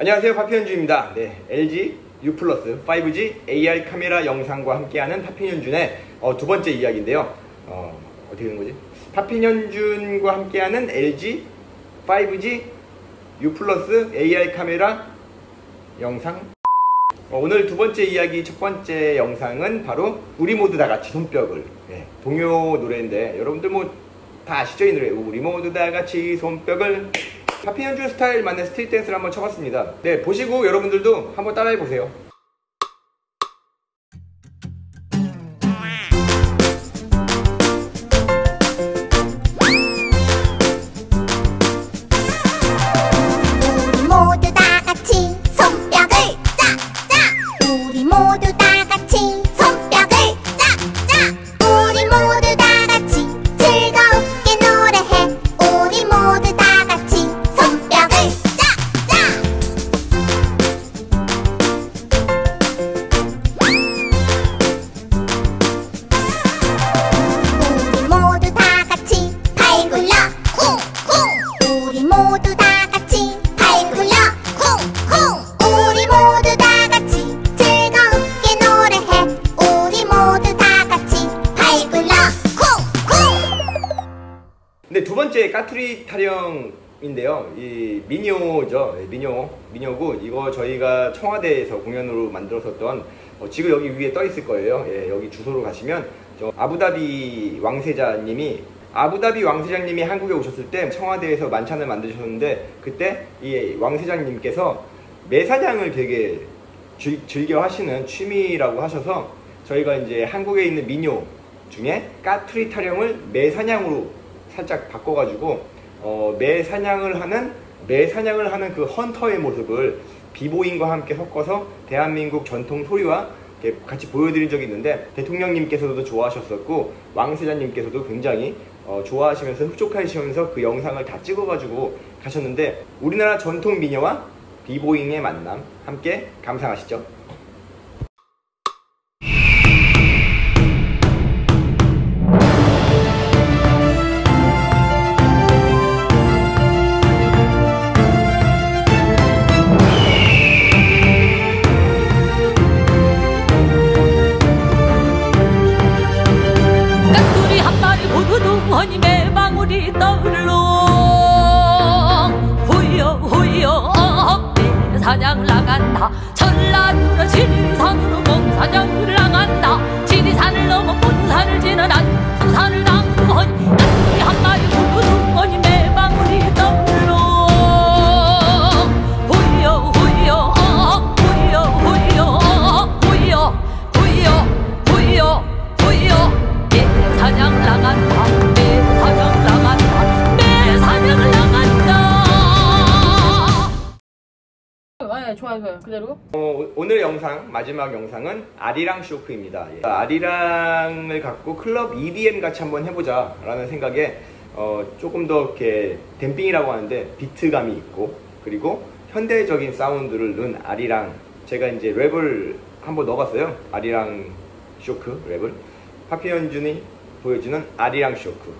안녕하세요 파피현주입니다. 네, LG U 플러스 5G AR 카메라 영상과 함께하는 파피현준의 어, 두 번째 이야기인데요. 어, 어떻게 되는 거지? 파피현준과 함께하는 LG 5G U 플러스 AR 카메라 영상. 어, 오늘 두 번째 이야기 첫 번째 영상은 바로 우리 모두 다 같이 손뼉을 네, 동요 노래인데 여러분들 뭐 다 아시죠 이 노래 우리 모두 다 같이 손뼉을 파피현준 스타일 맞는 스트릿 댄스를 한번 쳐봤습니다. 네, 보시고 여러분들도 한번 따라해 보세요. 우리 모두 다 같이 손뼉을 짝짝 우리 모두 근데 두 번째 까투리 타령인데요. 이. 예, 미녀. 미녀고 이거 저희가 청와대에서 공연으로 만들었었던 어, 지금 여기 위에 떠 있을 거예요. 예, 여기 주소로 가시면 저 아부다비 왕세자님이 아부다비 왕세자님이 한국에 오셨을 때 청와대에서 만찬을 만드셨는데 그때 이 왕세자님께서 매사냥을 되게 즐, 즐겨 하시는 취미라고 하셔서 저희가 이제 한국에 있는 민요 중에 까투리 타령을 매사냥으로 살짝 바꿔가지고 어, 매 사냥을 하는 매 사냥을 하는 그 헌터의 모습을 비보잉과 함께 섞어서 대한민국 전통 소리와 같이 보여드린 적이 있는데 대통령님께서도 좋아하셨었고 왕세자님께서도 굉장히 어, 좋아하시면서 흡족하시면서 그 영상을 다 찍어가지고 가셨는데 우리나라 전통 미녀와 비보잉의 만남 함께 감상하시죠. 어머님의 방울이 떠흘러 후여 후여 어때 사냥 나간다. 네, 좋아요, 좋아요. 그대로. 어, 오늘 영상 마지막 영상은 아리랑 쇼크입니다. 예. 아리랑을 갖고 클럽 EDM 같이 한번 해보자 라는 생각에 어, 조금 더 이렇게 damping이라고 하는데 비트감이 있고 그리고 현대적인 사운드를 넣은 아리랑 제가 이제 랩을 한번 넣어봤어요. 아리랑 쇼크 랩을 팝핀현준이 보여주는 아리랑 쇼크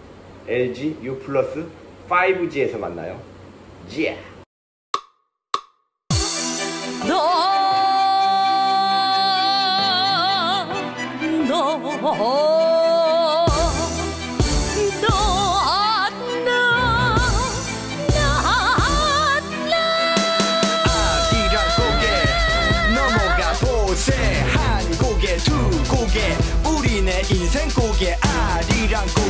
LG U 플러스 5G에서 만나요. 예. 너, 두 고개. 우리네 인생 고개 아리랑 고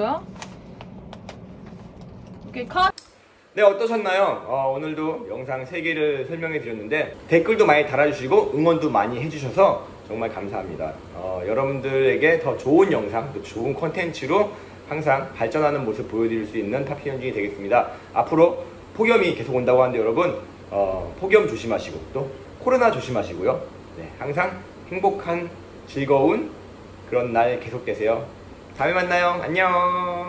뭐야? 오케이 컷! 네 어떠셨나요? 어, 오늘도 영상 3개를 설명해 드렸는데 댓글도 많이 달아주시고 응원도 많이 해주셔서 정말 감사합니다 어, 여러분들에게 더 좋은 영상 또 좋은 컨텐츠로 항상 발전하는 모습 보여드릴 수 있는 탑피현중이 되겠습니다 앞으로 폭염이 계속 온다고 하는데 여러분 어, 폭염 조심하시고 또 코로나 조심하시고요 네, 항상 행복한 즐거운 그런 날 계속 되세요 다음에 만나요. 안녕.